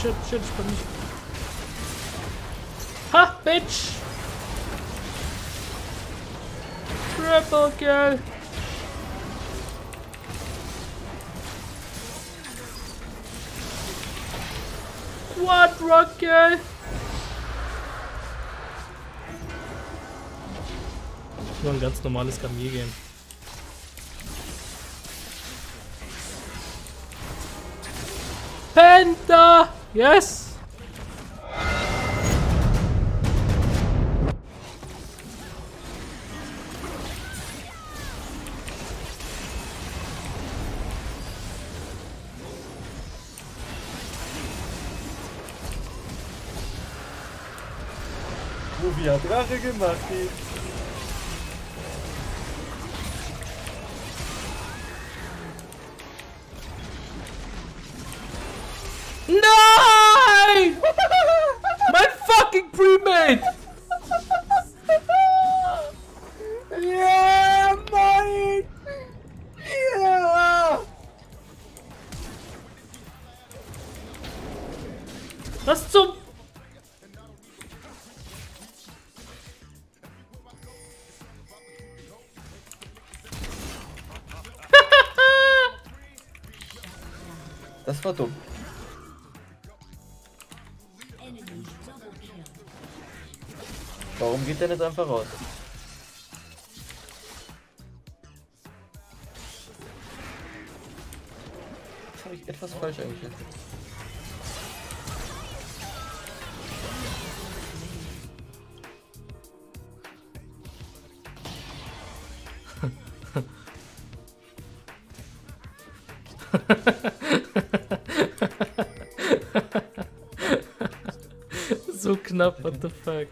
shit, shit, ich komm nicht. Ha, Bitch! Triple Kill! Quadra Kill! Nur ein ganz normales Kamel-Game. Penta! Yes! Movie hat Rache gemacht, die. Was zum... Das war dumm. Warum geht der nicht einfach raus? Das habe ich etwas falsch eingeschätzt. Knapp, what the fuck.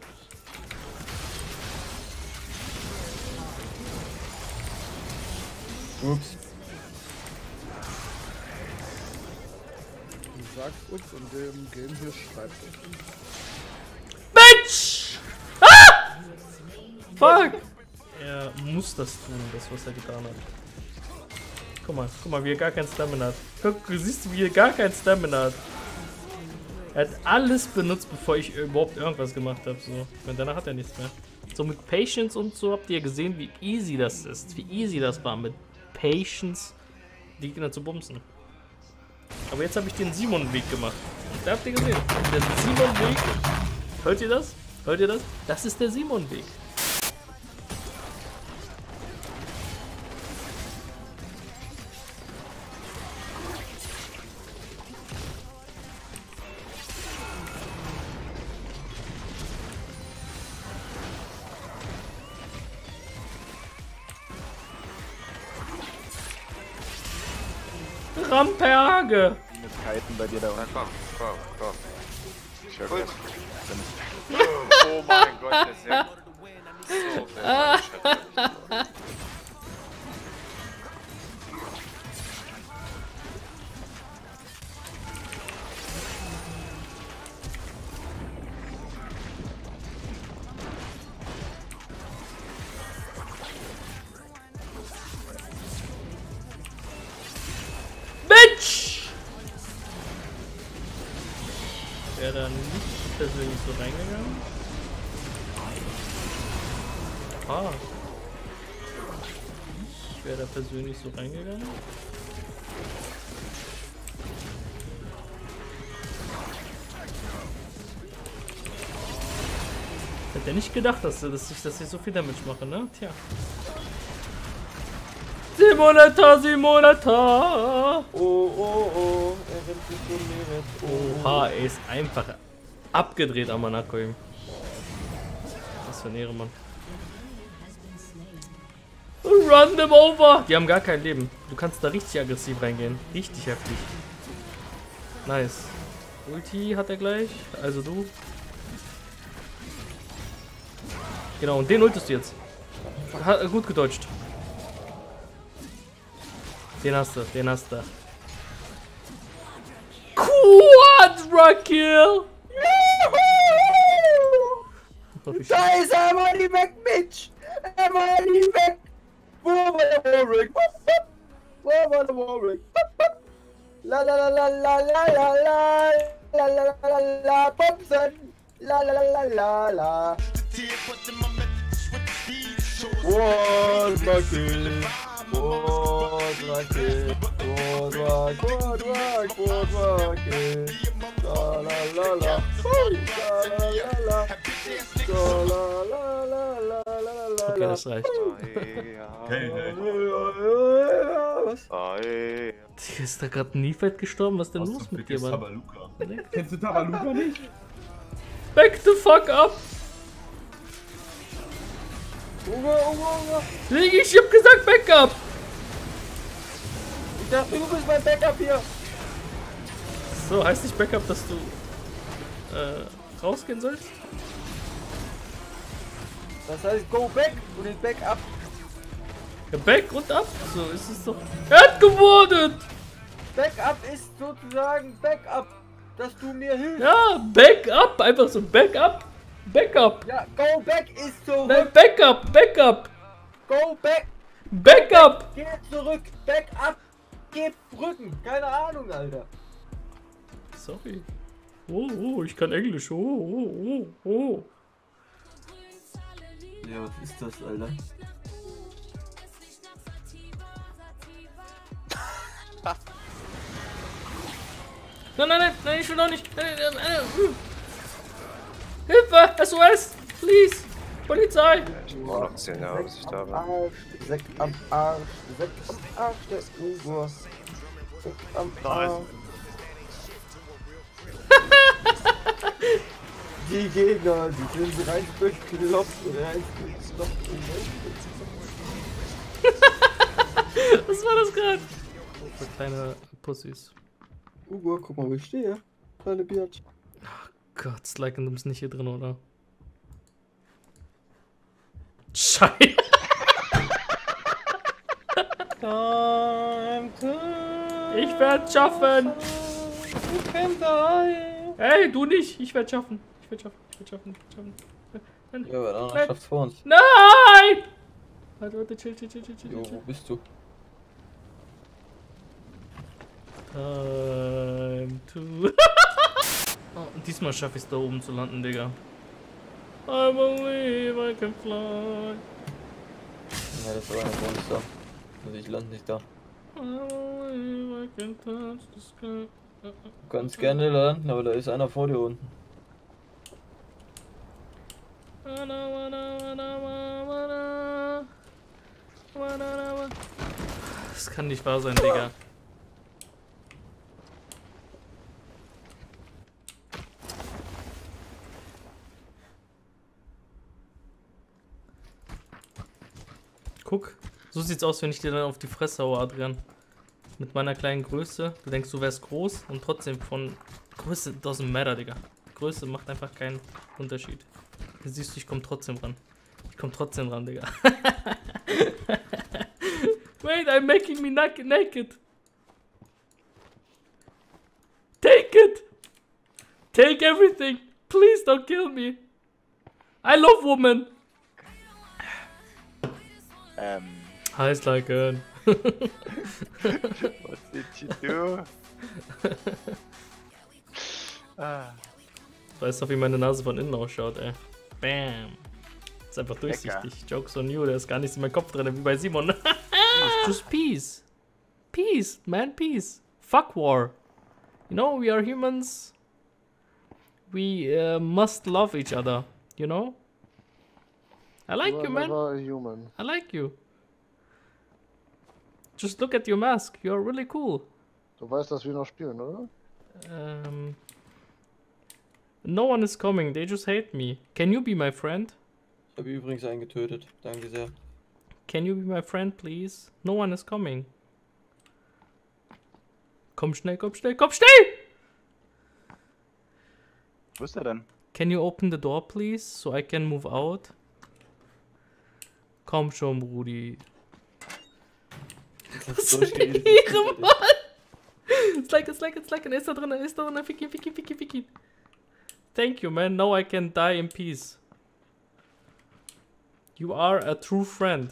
Ups. Du sagst uns in dem Game hier schreibt es. Bitch! Ah! Fuck! Er muss das tun, das was er getan hat. Guck mal, guck mal, wie er gar kein Stamina hat. Guck, du siehst, wie er gar kein Stamina hat. Er hat alles benutzt, bevor ich überhaupt irgendwas gemacht habe. So. Und danach hat er nichts mehr. So mit Patience und so habt ihr gesehen, wie easy das ist. Wie easy das war mit Patience, die Gegner zu bumsen. Aber jetzt habe ich den Simon-Weg gemacht. Und da habt ihr gesehen. Der Simon-Weg. Hört ihr das? Hört ihr das? Das ist der Simon-Weg. Ramperge! mit Kiten bei dir da Na unten. komm, komm, komm. Ich höre Gut. gleich. Oh mein Gott, der ist gut. So, persönlich so reingegangen? Ah. Ich wäre da persönlich so reingegangen? Hätte nicht gedacht, dass, dass, ich, dass ich so viel Damage mache, ne? Tja. Simonetta, Simonetta! Oh, oh, oh, er rennt sich. Oh. Oha, er ist einfach abgedreht am Monaco. Was für ein Ehrenmann. Run them over! Die haben gar kein Leben. Du kannst da richtig aggressiv reingehen. Richtig heftig. Nice. Ulti hat er gleich. Also du. Genau, und den ultest du jetzt. Ha, gut gedeutscht. Den hast du, den hast du. Quadra Kill! Oh, wie Da ist er, Money weg, Mitch! Er war nie weg! Wo war der Warwick? Wupp, wupp. Wo war der Warwick? Wupp, wupp. La la la la la la la la! la la la la Bumsen. La la la la la la. Quadra Kill. Quadra Kill. Quadra, Quadra, Quadra Kill. La la la la. La la la la. La Okay, das reicht. Was? Aye. Digga, Ist da gerade nie fett gestorben? Was ist denn los mit dir, Mann? Tabaluka. Kennst du Tabaluka nicht? Back the fuck up! Uwe, Uwe, ich hab gesagt back up! Ich dachte, du bist mein Backup hier. So, heißt nicht Backup, dass du äh, rausgehen sollst? Das heißt, go back und ich back up. Ja, back und up? So ist es doch. Er hat geworden! Backup ist sozusagen Backup, dass du mir hilfst. Ja, back up! Einfach so back up! Back up! Ja, go back ist zurück. Nein, back up! Back up! Go back, Back up! geh zurück. Back up, gib Rücken. Keine Ahnung, Alter. Sorry. Oh, oh, ich kann Englisch. Oh, oh, oh, oh. Ja, was ist das, Alter? Nein, nein, nein, nein, ich will noch nicht. Nein, nein, nein, nein. hm. Hilfe! SOS! Please! Polizei! Ich brauche noch 10 Jahre, bis ich da bin. Arsch, Sekt am Arsch, Sekt am Arsch, der Ugo. Sekt am Arsch. Die Gegner, die sind rein bekloppt, rein bekloppt. Was war das gerade? So kleine Pussys. Ugo, guck mal, wo ich stehe. Kleine Biatch. Gott, Slacken, du bist nicht hier drin, oder? Scheiße. Ich werd's schaffen. Hey, du nicht. Ich werd's schaffen. Ich werd's schaffen. Ich werd's schaffen. Ich werd's schaffen. Ja, wer dann Nein. schafft's vor uns. Nein! Warte, warte, chill, chill, chill, chill, chill. Jo, wo bist du? Time to. oh, diesmal schaffe ich es da oben zu landen, Digga. I believe I can fly. Ja, das war ein Monster. Also ich lande nicht da. I believe I can touch the sky. Du kannst gerne landen, aber da ist einer vor dir unten. Das kann nicht wahr sein, Digga. Guck, so sieht's aus, wenn ich dir dann auf die Fresse haue, Adrian. Mit meiner kleinen Größe. Du denkst, du wärst groß und trotzdem von Größe doesn't matter, Digga. Größe macht einfach keinen Unterschied. Du siehst du, ich komm trotzdem ran. Ich komm trotzdem ran, Digga. Wait, I'm making me nak- naked. Take it! Take everything! Please don't kill me! I love women! Ähm, Heiß like a... what did you do? ah, Weißt doch, wie meine Nase von innen ausschaut, ey. Bam! Ist einfach durchsichtig. Jokes on you, der ist gar nichts in meinem Kopf drin, wie bei Simon. Just peace. Peace, man, peace. Fuck war. You know, we are humans. We uh, must love each other. You know? I like you, man. Never a human. I like you. Just look at your mask. You're really cool. Du weißt, dass wir noch spielen, oder? Um, no one is coming. They just hate me. Can you be my friend? Ich habe übrigens einen getötet. Danke sehr. Can you be my friend, please? No one is coming. Komm schnell, komm schnell, komm schnell! wo ist er denn? Can you open the door, please, so I can move out? Komm schon, Brudi. Was für eine Ehre, Mann! Slacken, slacken, slacken. Er ist da drin, er ist da drin. Fick ihn, fick ihn, fick ihn, fick ihn. Thank you, man. Now I can die in peace. You are a true friend.